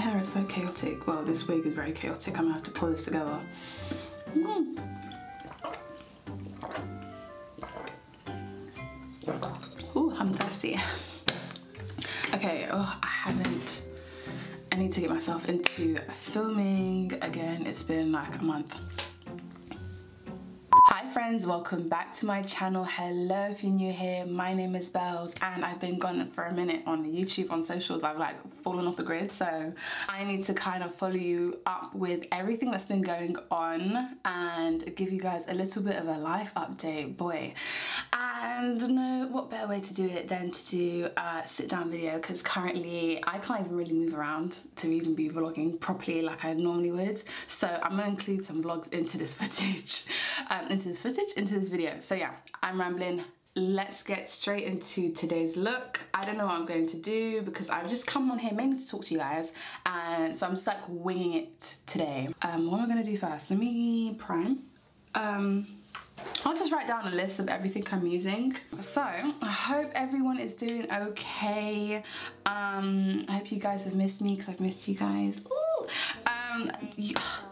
hair is so chaotic. Well, this wig is very chaotic. I'm gonna have to pull this together. Mm. Ooh, I'm thirsty. Okay, oh, I haven't. I need to get myself into filming again. It's been like a month friends welcome back to my channel. Hello if you're new here my name is bells and i've been gone for a minute on youtube on socials. I've like fallen off the grid so i need to kind of follow you up with everything that's been going on and give you guys a little bit of a life update boy. And no what better way to do it than to do a sit down video? Because currently i can't even really move around to even be vlogging properly like i normally would. So i'm gonna include some vlogs into this footage um, into this footage into this video. So yeah, I'm rambling. Let's get straight into today's look. I don't know what I'm going to do because I've just come on here mainly to talk to you guys and so I'm just like winging it today. Um, what am I gonna do first? Let me prime. Um, I'll just write down a list of everything I'm using. So, I hope everyone is doing okay. Um, I hope you guys have missed me because I've missed you guys. Ooh. Um,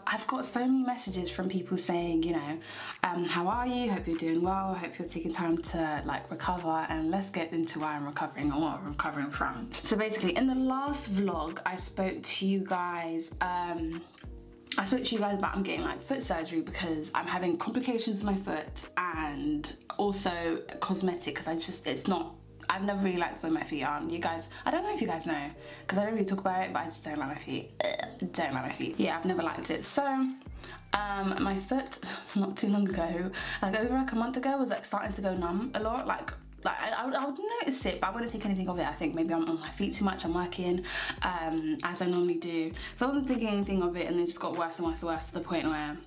I've got so many messages from people saying, you know, um, how are you? Hope you're doing well. Hope you're taking time to like recover and let's get into why I'm recovering or what I'm recovering from. So basically in the last vlog, I spoke to you guys um, I spoke to you guys about I'm getting like foot surgery because I'm having complications with my foot and also cosmetic because I just, it's not I've never really liked the way my feet are. You guys, I don't know if you guys know, because I don't really talk about it, but I just don't like my feet. Ugh, don't like my feet. Yeah, I've never liked it. So, um, my foot, not too long ago, like over like a month ago, was like starting to go numb a lot. Like, like I, I, would, I, would, notice it, but I wouldn't think anything of it. I think maybe I'm on my feet too much. I'm working um, as I normally do, so I wasn't thinking anything of it, and it just got worse and worse and worse to the point where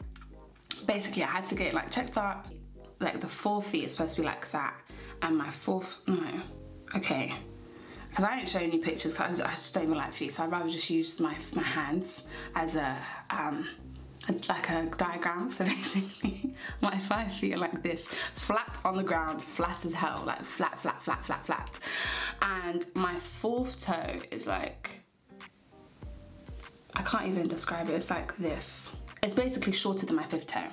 basically I had to get like checked up. Like the four feet is supposed to be like that, and my fourth, no, okay. Because I don't show any pictures because I just don't even like feet, so I'd rather just use my, my hands as a, um, like a diagram. So basically, my five feet are like this, flat on the ground, flat as hell, like flat, flat, flat, flat, flat. And my fourth toe is like, I can't even describe it, it's like this. It's basically shorter than my fifth toe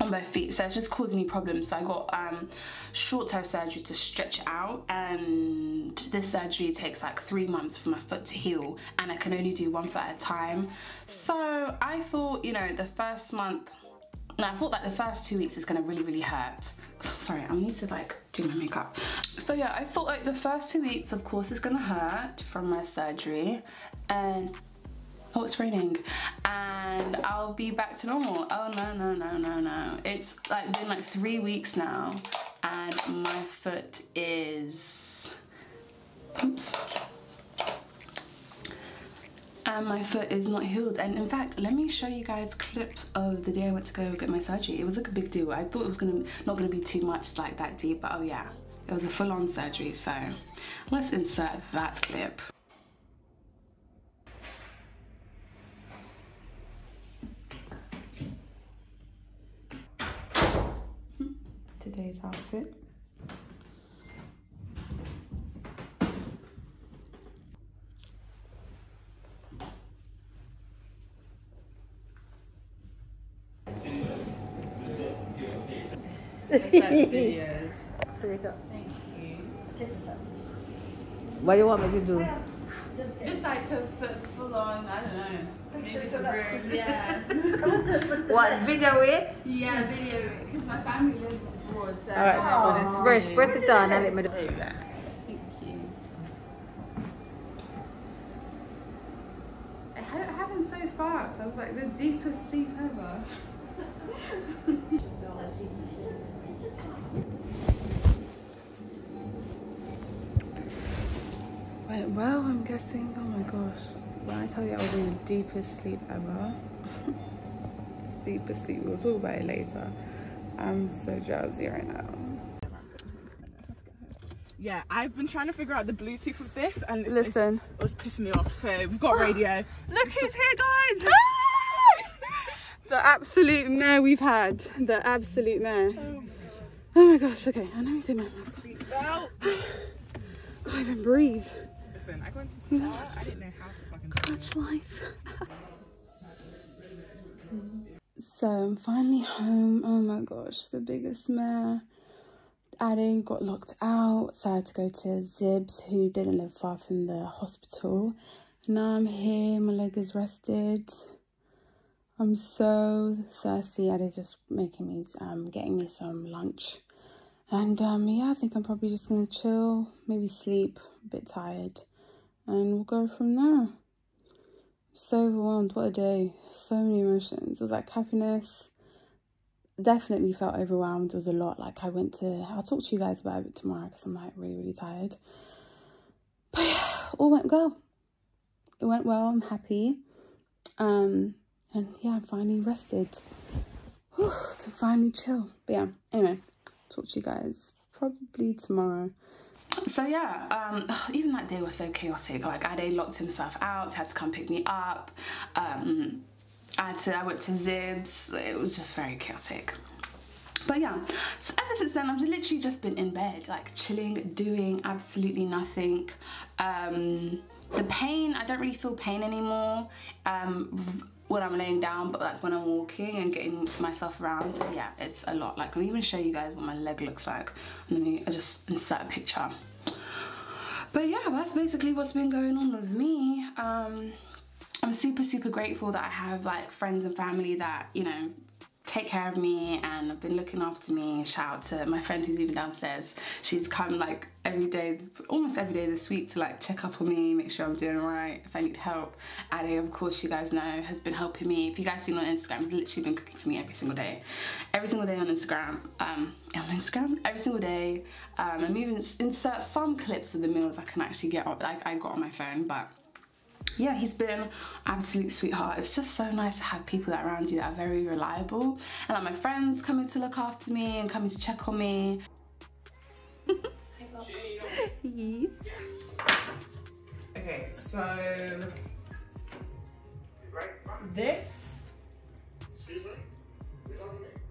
on both feet so it's just causing me problems so I got um, short toe surgery to stretch out and this surgery takes like three months for my foot to heal and I can only do one foot at a time so I thought you know the first month no, I thought like the first two weeks is gonna really, really hurt. Sorry, I need to like do my makeup. So yeah, I thought like the first two weeks, of course, is gonna hurt from my surgery. And oh it's raining. And I'll be back to normal. Oh no no no no no. It's like been like three weeks now and my foot is oops. And my foot is not healed. And in fact let me show you guys clips of the day I went to go get my surgery. It was like a big deal. I thought it was gonna not gonna be too much like that deep but oh yeah. It was a full-on surgery so let's insert that clip today's outfit. videos. Thank you. What do you want me to do? Just like a full on, I don't know. Maybe the room. Yeah. what, video it? Yeah, video it. Because my family lives abroad, so. Alright, press, press it down and let me do Thank you. It happened so fast. I was like the deepest sleep ever. Went well, I'm guessing. Oh my gosh. When I tell you I was in the deepest sleep ever, deepest sleep, we'll talk about it later. I'm so drowsy right now. Yeah, I've been trying to figure out the Bluetooth of this and listen, it was pissing me off. So we've got radio. Look who's here, guys! the absolute mare we've had. The absolute mare. Oh, oh my gosh, okay, I know you take my mask. Can't even breathe. Listen, I went to spa. I didn't know how to fucking life. so I'm finally home. Oh my gosh, the biggest mare. Addy got locked out, so I had to go to Zibs, who didn't live far from the hospital. Now I'm here, my leg is rested. I'm so thirsty. Addy's just making me, um, getting me some lunch. And um, yeah, I think I'm probably just gonna chill, maybe sleep, a bit tired, and we'll go from there. So overwhelmed, what a day. So many emotions. It was like happiness. Definitely felt overwhelmed. It was a lot. Like I went to, I'll talk to you guys about it tomorrow because I'm like really, really tired. But yeah, all went well. It went well. I'm happy. Um, and yeah, I'm finally rested. Whew, can finally chill. But yeah, anyway, talk to you guys probably tomorrow. So yeah, um, even that day was so chaotic. Like Ade locked himself out, had to come pick me up. Um, I had to, I went to Zibs. It was just very chaotic. But yeah, so ever since then, I've literally just been in bed, like chilling, doing absolutely nothing. Um, the pain, I don't really feel pain anymore um, when I'm laying down, but like when I'm walking and getting myself around, yeah, it's a lot. Like I'll even show you guys what my leg looks like. I just insert a picture. But yeah, that's basically what's been going on with me. Um, I'm super, super grateful that I have like friends and family that, you know, take care of me and have been looking after me. Shout out to my friend who's even downstairs. She's come like every day, almost every day this week to like check up on me, make sure I'm doing right, if I need help. Ade, of course, you guys know, has been helping me. If you guys seen on Instagram, he's literally been cooking for me every single day. Every single day on Instagram. Um, on Instagram, every single day. Um, I'm even insert some clips of the meals I can actually get on, like I got on my phone, but yeah, he's been absolute sweetheart. It's just so nice to have people that around you that are very reliable. And like my friends coming to look after me and coming to check on me. Okay, so this.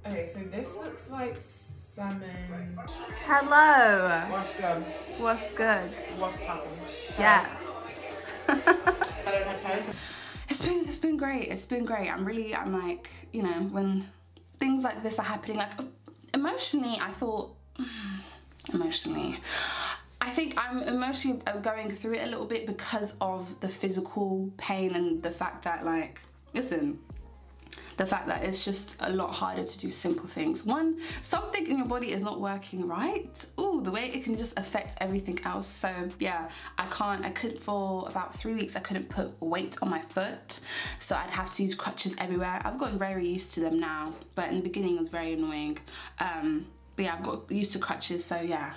Okay, so this looks like salmon. Hello. What's good? What's good? What's popping? Yes. It's been it's been great. It's been great. I'm really I'm like you know when things like this are happening like emotionally I thought emotionally I think I'm emotionally uh, going through it a little bit because of the physical pain and the fact that like listen the fact that it's just a lot harder to do simple things. One, something in your body is not working right. Oh, the way it can just affect everything else. So yeah, I can't, I couldn't for about three weeks, I couldn't put weight on my foot. So I'd have to use crutches everywhere. I've gotten very used to them now, but in the beginning it was very annoying. Um, but yeah, I've got used to crutches, so yeah.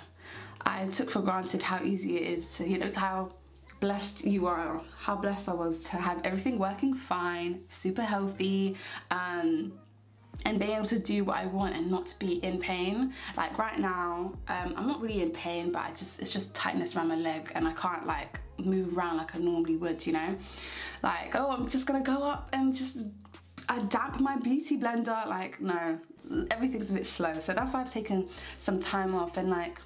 I took for granted how easy it is to, you know, how blessed you are, how blessed I was to have everything working fine, super healthy, um, and being able to do what I want and not to be in pain. Like right now, um, I'm not really in pain, but I just it's just tightness around my leg and I can't like move around like I normally would, you know? Like, oh, I'm just gonna go up and just adapt my beauty blender. Like, no, everything's a bit slow. So that's why I've taken some time off and like,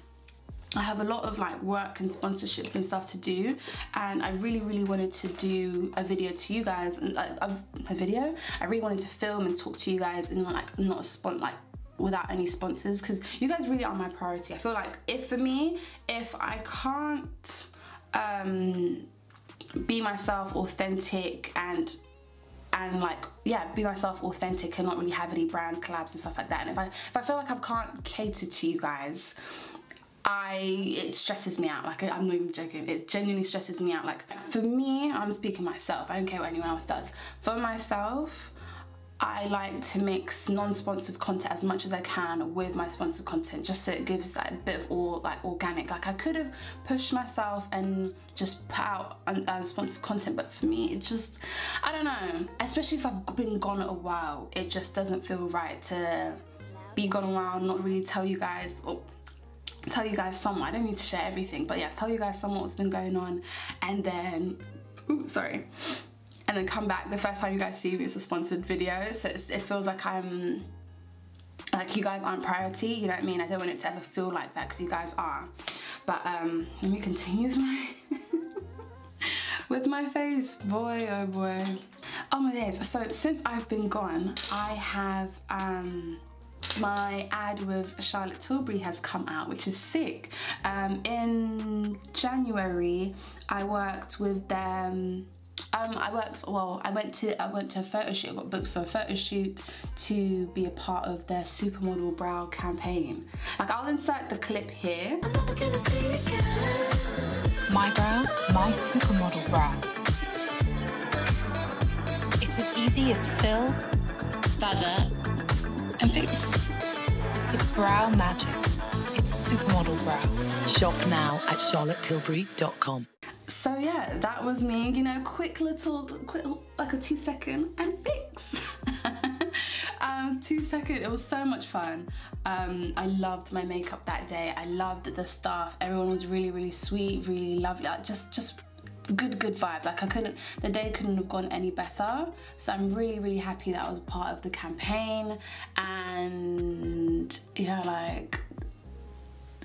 I have a lot of like work and sponsorships and stuff to do and I really really wanted to do a video to you guys and a video? I really wanted to film and talk to you guys and like not a spon like without any sponsors because you guys really are my priority. I feel like if for me if I can't um be myself authentic and and like yeah be myself authentic and not really have any brand collabs and stuff like that and if I if I feel like I can't cater to you guys I it stresses me out like I'm not even joking. It genuinely stresses me out. Like for me I'm speaking myself. I don't care what anyone else does. For myself I like to mix non-sponsored content as much as I can with my sponsored content just so it gives that a bit of all like organic. Like I could have pushed myself and just put out unsponsored uh, content but for me it just I don't know. Especially if I've been gone a while it just doesn't feel right to be gone a while not really tell you guys tell you guys somewhat. I don't need to share everything, but yeah, tell you guys somewhat what's been going on and then, ooh, sorry. And then come back, the first time you guys see me, it's a sponsored video. So it feels like I'm, like you guys aren't priority, you know what I mean? I don't want it to ever feel like that because you guys are. But um, let me continue with my, with my face. Boy, oh boy. Oh my days. So since I've been gone, I have um my ad with Charlotte Tilbury has come out, which is sick. Um, in January, I worked with them. Um, I worked well. I went to I went to a photo shoot. I got booked for a photo shoot to be a part of their supermodel brow campaign. Like I'll insert the clip here. My brow, my supermodel brow. It's as easy as fill, feather, and fix. It's brow magic. It's supermodel brow. Shop now at charlottetilbury.com. So yeah, that was me. You know, quick little, quick like a two second and fix. um, two second. It was so much fun. Um, I loved my makeup that day. I loved the staff. Everyone was really, really sweet, really lovely. Like, just, just good good vibes like i couldn't the day couldn't have gone any better. So i'm really really happy that i was part of the campaign. And yeah like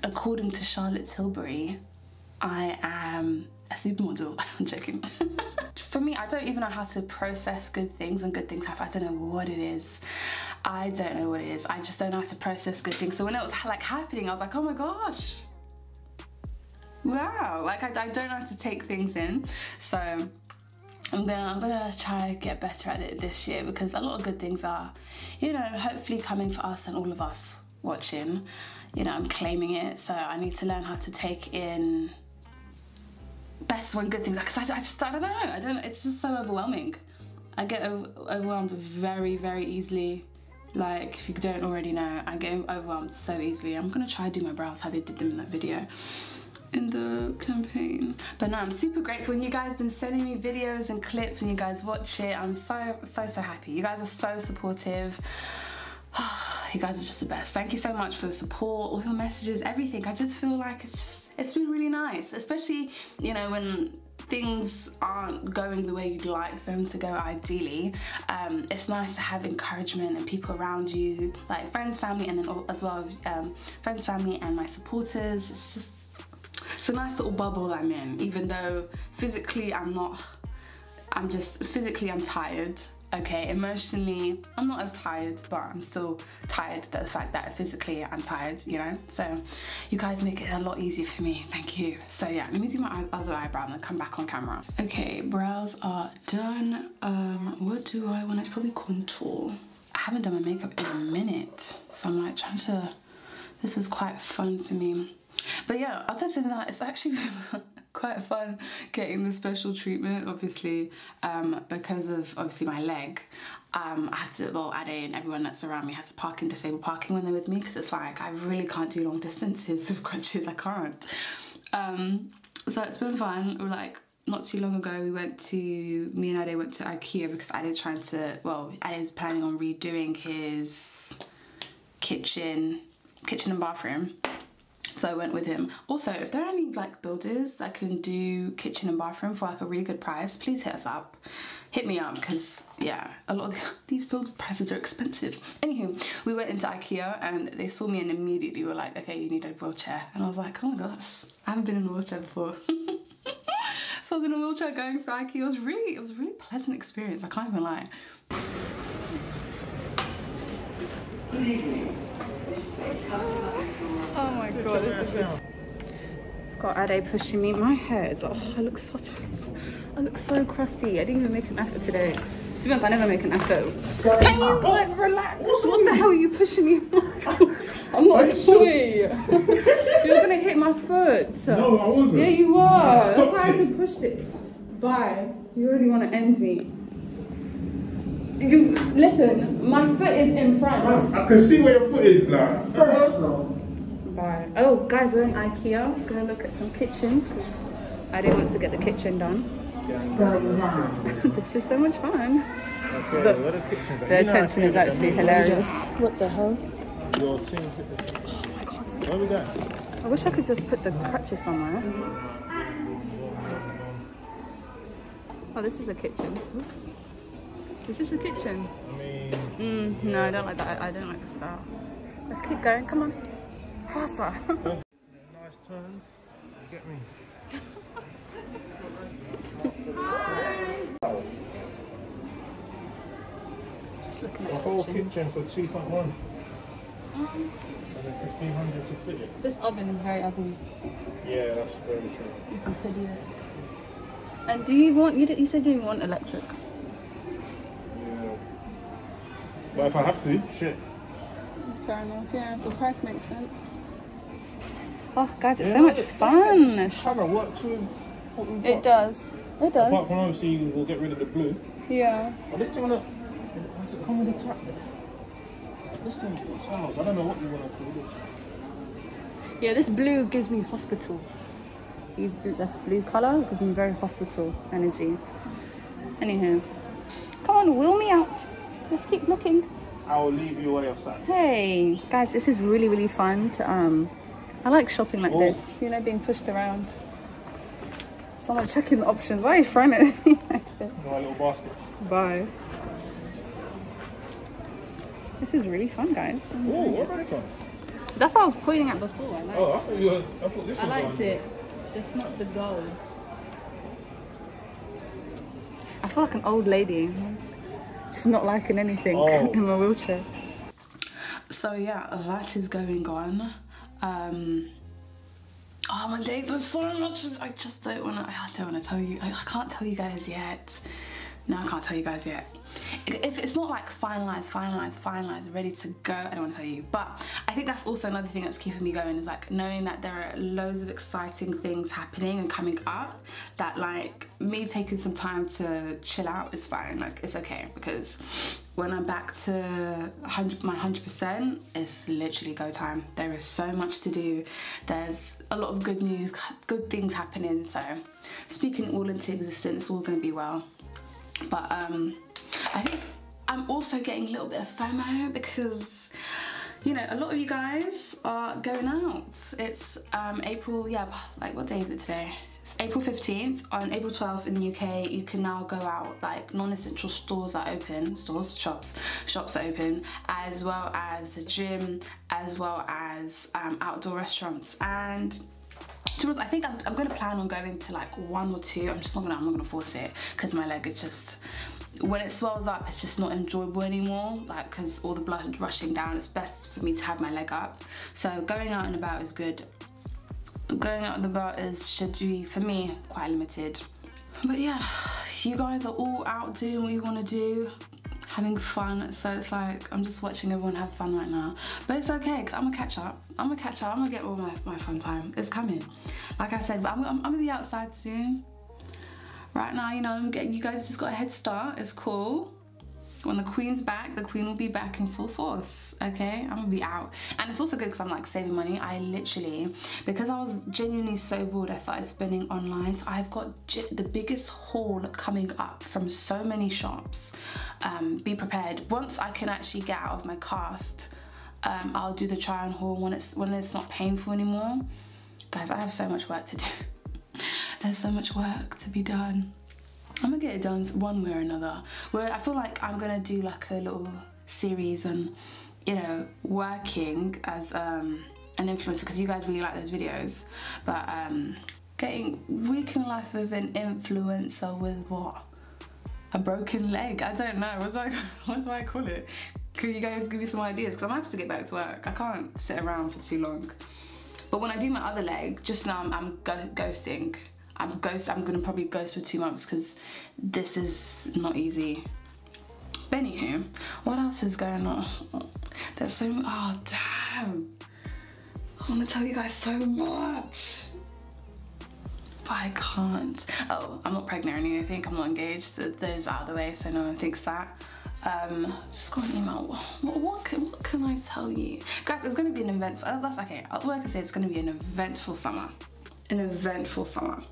according to charlotte tilbury i am a supermodel. I'm joking. For me i don't even know how to process good things when good things happen. I don't know what it is. I don't know what it is. I just don't know how to process good things. So when it was like happening i was like oh my gosh wow. Like I, I don't know how to take things in. So I'm gonna I'm gonna try to get better at it this year because a lot of good things are you know hopefully coming for us and all of us watching. You know I'm claiming it. So I need to learn how to take in best when good things. Because I, I just I don't know. I don't it's just so overwhelming. I get overwhelmed very very easily. Like if you don't already know I get overwhelmed so easily. I'm gonna try do my brows how they did them in that video in the campaign. But no, I'm super grateful and you guys been sending me videos and clips when you guys watch it. I'm so, so, so happy. You guys are so supportive. you guys are just the best. Thank you so much for your support, all your messages, everything. I just feel like it's just, it's been really nice, especially, you know, when things aren't going the way you'd like them to go ideally um, it's nice to have encouragement and people around you like friends family and then as well um, friends family and my supporters it's just it's a nice little bubble I'm in, even though physically I'm not, I'm just, physically I'm tired. Okay, emotionally, I'm not as tired, but I'm still tired the fact that physically I'm tired, you know? So you guys make it a lot easier for me, thank you. So yeah, let me do my other eyebrow and then come back on camera. Okay, brows are done. Um, what do I want to probably contour? I haven't done my makeup in a minute, so I'm like trying to, this is quite fun for me. But yeah, other than that, it's actually quite fun getting the special treatment, obviously, um, because of obviously my leg. Um, I have to, well, Ade and everyone that's around me has to park in disabled parking when they're with me because it's like I really can't do long distances with crutches, I can't. Um, so it's been fun. We're like, not too long ago we went to me and Ade went to Ikea because Ade's trying to well Ade's planning on redoing his kitchen kitchen and bathroom so I went with him. Also, if there are any like builders that can do kitchen and bathroom for like a really good price, please hit us up. Hit me up because yeah, a lot of these builders prices are expensive. Anywho, we went into Ikea and they saw me and immediately were like, okay, you need a wheelchair. And I was like, oh my gosh, I haven't been in a wheelchair before. so I was in a wheelchair going for Ikea. It was really, it was a really pleasant experience. I can't even lie. Good evening. Oh my god. I've got Ade pushing me. My hair is, oh, I look such, I look so crusty. I didn't even make an effort today. To be honest, I never make an effort. Can you like relax? What the hell are you pushing me? I'm not a toy. You're gonna hit my foot. No, I wasn't. Yeah, you are. That's why I had to push it. Bye. You already want to end me. You listen. My foot is in front. I can see where your foot is now. Bye. Oh, guys, we're in IKEA. Gonna look at some kitchens because Ade wants to get the kitchen done. this is so much fun. Okay, The- what a kitchen. The attention is actually hilarious. What the hell? Your team. Where we going? I wish I could just put the crutches somewhere. Oh, this is a kitchen. Oops. This is a kitchen. I mean, Mm, no, I don't like that. I don't like the style. Let's keep going. Come on faster. nice turns. Get me. Just the whole kitchen for 2.1. Um, this oven is very ugly. Yeah, that's very true. This is hideous. And do you want, you, did, you said you didn't want electric. Yeah. But if I have to, shit. Fair enough, yeah, the price makes sense. Oh, guys, it's Yeah, so much it- fun. It kind of works with what we've It does. It Apart does. from obviously we'll get rid of the blue. Yeah. But this thing on the, does it come with a tap? This thing's got towels. I don't know what you want to do this. Yeah, this blue gives me hospital. These blue, that's blue color gives me very hospital energy. Anywho, come on, wheel me out. Let's keep looking. I will leave you where you're sat. Hey, guys, this is really really fun. To, um, I like shopping like Oh. this. You know, being pushed around. Someone checking the options. Why are you throwing it like this? My little basket. Bye. This is really fun, guys. Oh, what about this one? That's what I was pointing at before. I liked, Oh, I thought you were, I thought this I liked it, just not the gold. I feel like an old lady. Just not liking anything Oh. in my wheelchair. So yeah, that is going on. Um, oh, my days are so much. I just don't want to. I don't want to tell you. I, I can't tell you guys yet. No, I can't tell you guys yet. If it's not like finalized, finalized, finalized, ready to go, I don't want to tell you. But I think that's also another thing that's keeping me going is like knowing that there are loads of exciting things happening and coming up. That like me taking some time to chill out is fine. Like it's okay because when I'm back to 100, my 100%, it's literally go time. There is so much to do. There's a lot of good news, good things happening. So speaking all into existence, all going to be well. But um, I think I'm also getting a little bit of FOMO because, you know, a lot of you guys are going out. It's um, April, yeah, like what day is it today? It's April 15th. On April 12th in the UK, you can now go out, like non-essential stores are open, stores, shops, shops are open, as well as the gym, as well as um, outdoor restaurants. And to be honest, I think I'm, I'm gonna plan on going to like one or two. I'm just not gonna I'm not gonna force it because my leg is just when it swells up, it's just not enjoyable anymore. Like because all the blood is rushing down, it's best for me to have my leg up. So going out and about is good. Going out and about is should be for me quite limited. But yeah, you guys are all out doing what you want to do having fun so it's like i'm just watching everyone have fun right now. But it's okay because i'm gonna catch up. I'm gonna catch up. I'm gonna get all my, my fun time. It's coming. Like i said I'm, I'm, I'm gonna be outside soon. Right now you know i'm getting you guys just got a head start. It's cool when the queen's back the queen will be back in full force okay? I'm gonna be out. And it's also good because i'm like saving money. I literally because i was genuinely so bored i started spending online. So i've got the biggest haul coming up from so many shops. Um, be prepared. Once i can actually get out of my cast um, i'll do the try on haul when it's when it's not painful anymore. Guys i have so much work to do. There's so much work to be done I'm gonna get it done one way or another. Where I feel like I'm gonna do like a little series on, you know, working as um, an influencer because you guys really like those videos. But um, getting week in life with an influencer with what? A broken leg? I don't know. What do I what do I call it? Can you guys give me some ideas? Because I'm have to get back to work. I can't sit around for too long. But when I do my other leg, just now I'm, I'm ghosting. I'm ghost. I'm gonna probably ghost for two months because this is not easy. But anywho, what else is going on? There's so oh damn. I want to tell you guys so much. But I can't. Oh, I'm not pregnant or anything. I'm not engaged. So those of the way so no one thinks that. Um, just got an email. What, what, can, what can I tell you? Guys, it's going to be an eventful, that's okay. All I can say it's going to be an eventful summer. An eventful summer.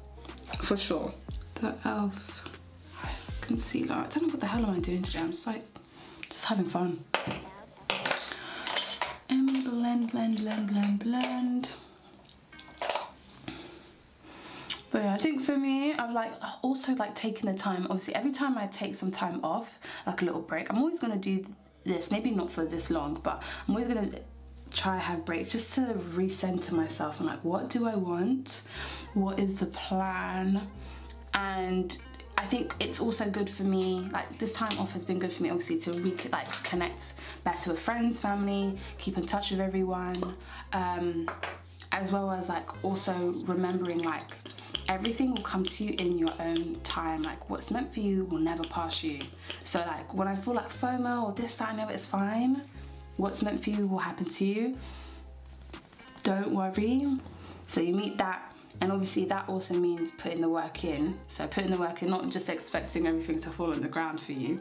For sure. The e.l.f. concealer. I don't know what the hell am I doing today. I'm just like, just having fun. And blend, blend, blend, blend, blend. But yeah, I think for me, I've like also like taken the time. Obviously, every time I take some time off, like a little break, I'm always gonna do this. Maybe not for this long, but I'm always gonna try have breaks just to recenter myself and like, what do I want? What is the plan? And I think it's also good for me, like this time off has been good for me obviously to re like connect better with friends, family, keep in touch with everyone, um, as well as like also remembering like everything will come to you in your own time. Like what's meant for you will never pass you. So like when I feel like FOMO or this, that, and the it's fine. What's meant for you will happen to you. Don't worry. So you meet that and obviously that also means putting the work in. So putting the work in, not just expecting everything to fall on the ground for you,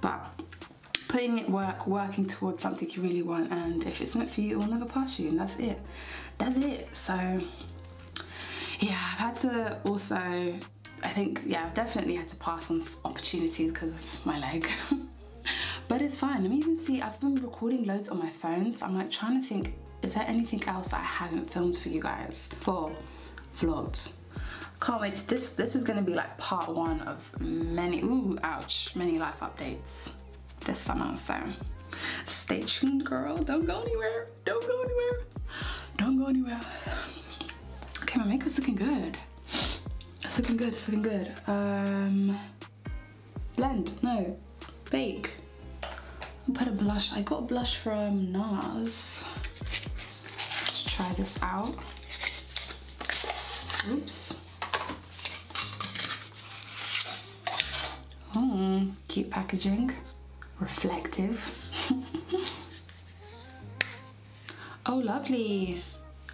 but putting it work, working towards something you really want. And if it's meant for you, it will never pass you. And that's it. That's it. So yeah, I've had to also, I think, yeah, I've definitely had to pass on opportunities because of my leg. but it's fine. Let me even see, I've been recording loads on my phone. So I'm like trying to think, is there anything else I haven't filmed for you guys? For vlogged. Can't wait. This this is gonna be like part one of many. Ooh, ouch! Many life updates this summer. So stay tuned, girl. Don't go anywhere. Don't go anywhere. Don't go anywhere. Okay, my makeup's looking good. It's looking good. It's looking good. Um, blend. No, I'll put a blush. I got a blush from NARS. Let's try this out. Oops. Oh, cute packaging. Reflective. oh, lovely.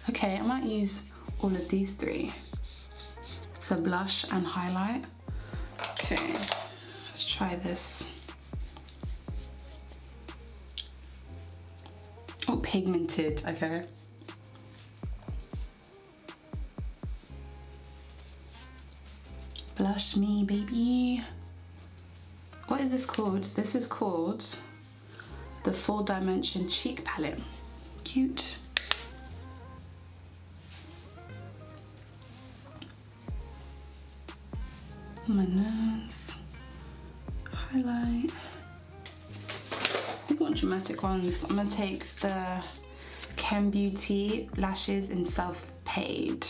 Okay, I might use all of these three. So blush and highlight. Okay, let's try this. Pigmented, okay. Blush me, baby. What is this called? This is called the Full Dimension Cheek Palette. Cute. My nose. Highlight. Dramatic ones. I'm gonna take the Kem Beauty lashes in self-paid.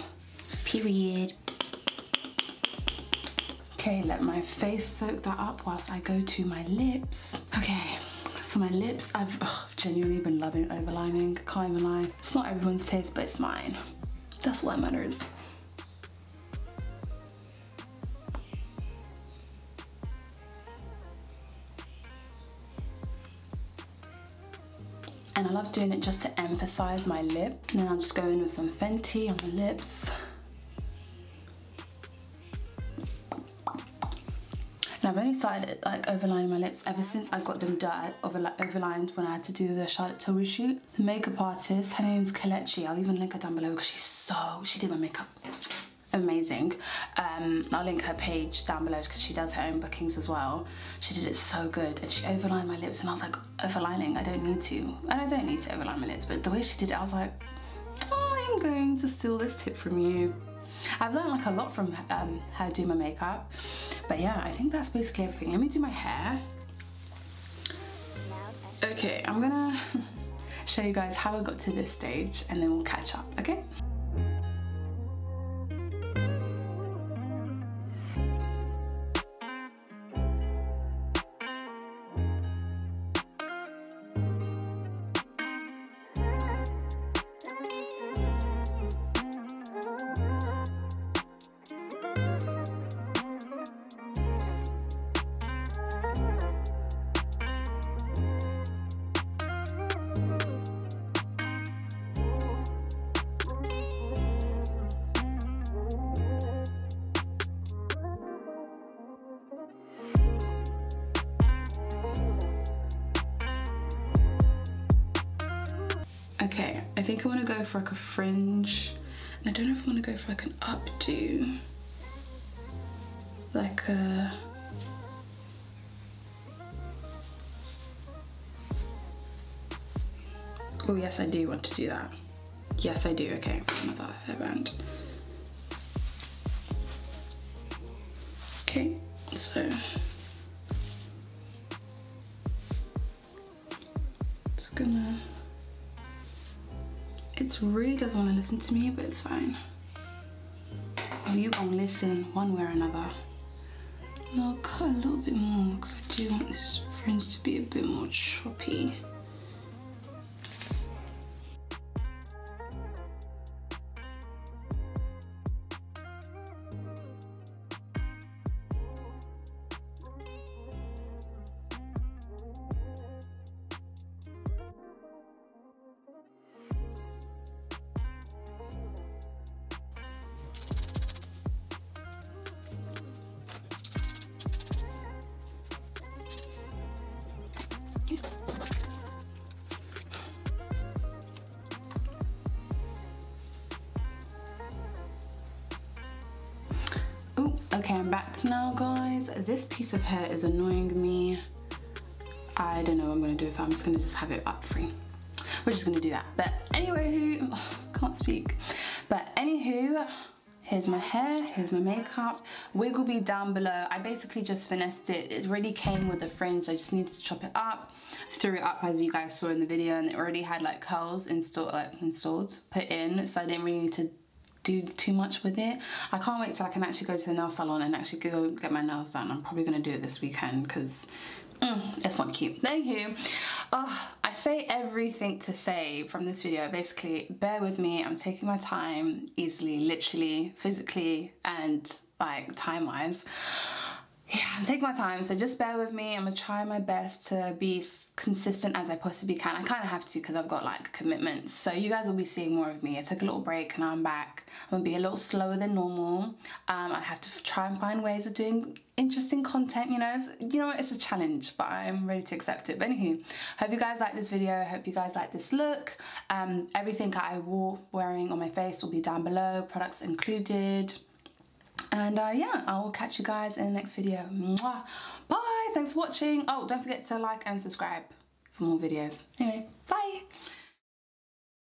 Period. Okay, let my face soak that up whilst I go to my lips. Okay, for my lips, I've, oh, genuinely been loving overlining, can't even lie. It's not everyone's taste, but it's mine. That's what matters. And I love doing it just to emphasize my lip. And then I'll just go in with some Fenty on the lips. And I've only started like overlining my lips ever since I got them done, overlined when I had to do the Charlotte Tilbury shoot. The makeup artist, her name's Kelechi. I'll even link her down below because she's so, she did my makeup amazing. Um, I'll link her page down below because she does her own bookings as well. She did it so good and she overlined my lips and I was like, overlining, I don't need to. And I don't need to overline my lips, but the way she did it, I was like, I'm going to steal this tip from you. I've learned like a lot from um, her do my makeup. But yeah, I think that's basically everything. Let me do my hair. Okay, I'm gonna show you guys how I got to this stage and then we'll catch up, okay? Okay, I think I want to go for like a fringe. And I don't know if I want to go for like an updo. Like a... Oh yes, I do want to do that. Yes, I do. Okay, another hairband. Okay, so listen to me, but it's fine. You gonna listen one way or another. No, cut a little bit more because I do want this fringe to be a bit more choppy. Okay, I'm back now, guys. This piece of hair is annoying me. I don't know what I'm gonna do if I'm just gonna just have it up free. We're just gonna do that. But anyway, who oh, can't speak. But anywho, here's my hair, here's my makeup. Wig will be down below. I basically just finessed it. It already came with a fringe. I just needed to chop it up. Threw it up as you guys saw in the video, and it already had like curls installed, like installed, put in. So I didn't really need to do too much with it. I can't wait till I can actually go to the nail salon and actually go get my nails done. I'm probably gonna do it this weekend because mm, it's not cute. Thank you. Oh, I say everything to say from this video. Basically, bear with me. I'm taking my time easily, literally, physically, and like time-wise yeah, I'm my time, so just bear with me. I'm gonna try my best to be consistent as I possibly can. I kind of have to because I've got like commitments. So you guys will be seeing more of me. I took a little break and I'm back. I'm gonna be a little slower than normal. Um, I have to try and find ways of doing interesting content, you know. It's, you know, it's a challenge, but I'm ready to accept it. But anywho, hope you guys like this video. Hope you guys like this look. Um, everything I wore wearing on my face will be down below, products included. And uh, yeah, I will catch you guys in the next video. Mwah. Bye, thanks for watching. Oh, don't forget to like and subscribe for more videos. Anyway, bye.